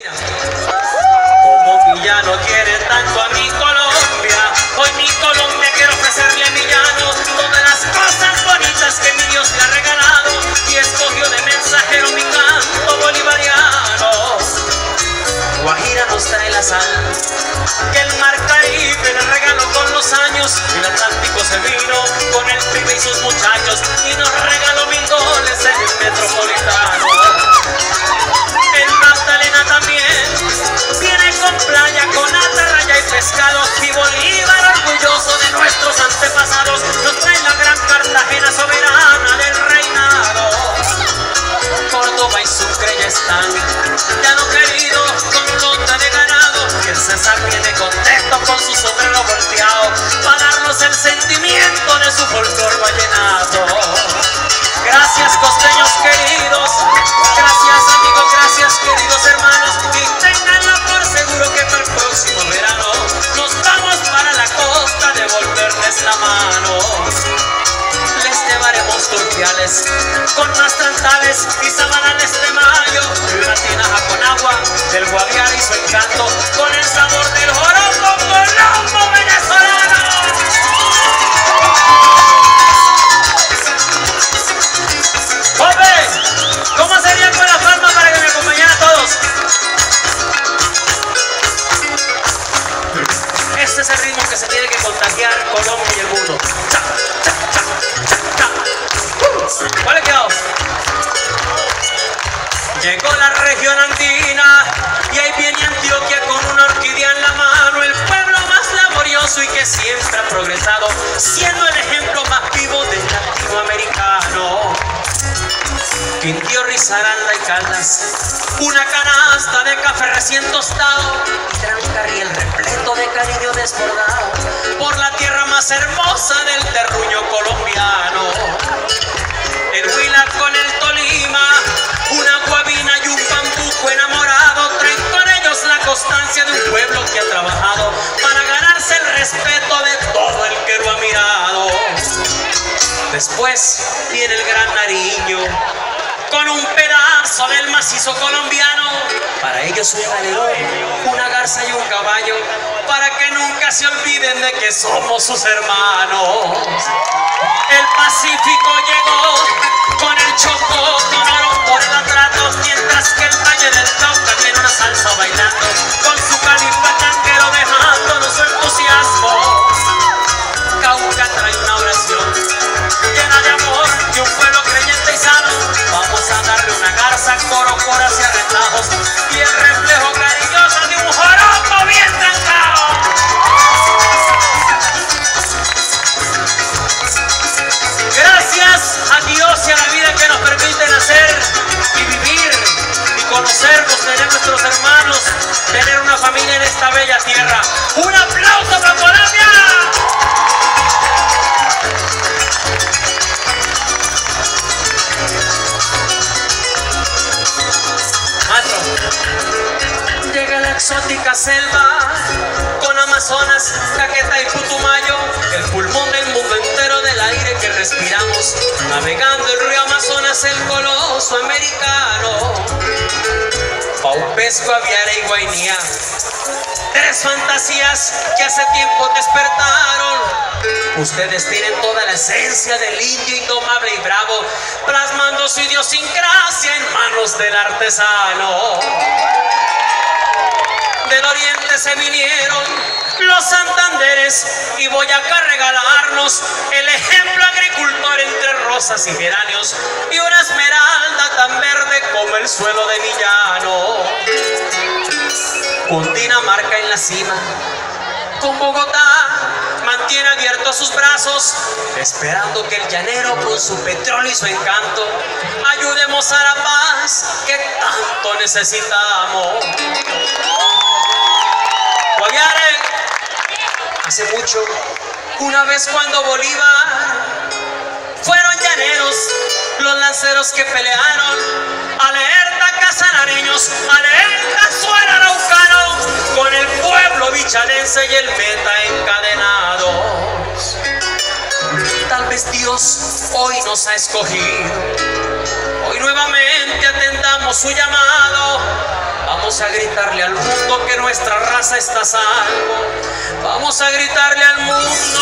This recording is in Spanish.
Como villano quiere tanto a mi Colombia, hoy mi Colombia quiero ofrecerle a mi llano todas las cosas bonitas que mi Dios le ha regalado y escogió de mensajero mi canto bolivariano. Guajira nos trae la sal que el mar Caribe le regaló con los años el Atlántico se vino con el pibe y sus muchachos con más trantales y sabanales de mayo tinaja con agua del guaviare y su encanto con el sabor del jorongo colombo venezolano ¡Joven! ¿Cómo sería con la palma para que me acompañaran todos? Este es el ritmo que se tiene que contagiar Colombia Llegó la región andina y ahí viene Antioquia con una orquídea en la mano, el pueblo más laborioso y que siempre ha progresado, siendo el ejemplo más vivo del latinoamericano. Quintío, Risaralda y Caldas, una canasta de café recién tostado y un carriel repleto de cariño desbordado por la tierra más hermosa del terruño colombiano. Después viene el gran Nariño con un pedazo del macizo colombiano. Para ellos un galerón, una garza y un caballo, para que nunca se olviden de que somos sus hermanos. El Pacífico llegó con el Chocó, tomaron por el atrato, mientras que el Valle del Cauca tiene una salsa bailando, con conocernos, tener nuestros hermanos, tener una familia en esta bella tierra. ¡Un aplauso para Colombia! Maestro. Llega la exótica selva con Amazonas, Caqueta y Putumayo, el pulmón del mundo entero del aire que respiramos, navegando el río Amazonas, el coloso americano. Paupesco, Aviara y Guainía, tres fantasías que hace tiempo despertaron. Ustedes tienen toda la esencia del indio indomable y bravo, plasmando su idiosincrasia en manos del artesano. Del oriente se vinieron los Santanderes y voy acá a regalarnos el ejemplo agricultor entre rosas y geranios y una esmeralda tan verde como el suelo de mi llano. Cundinamarca en la cima, con Bogotá mantiene abiertos sus brazos, esperando que el llanero con su petróleo y su encanto ayudemos a la paz que tanto necesitamos. Hace mucho, una vez cuando Bolívar fueron llaneros los lanceros que pelearon, alerta casanareños, alerta suena araucano, con el pueblo bichanense y el meta encadenados. Tal vez Dios hoy nos ha escogido, hoy nuevamente atendamos su llamado Vamos a gritarle al mundo que nuestra raza está salvo. Vamos a gritarle al mundo.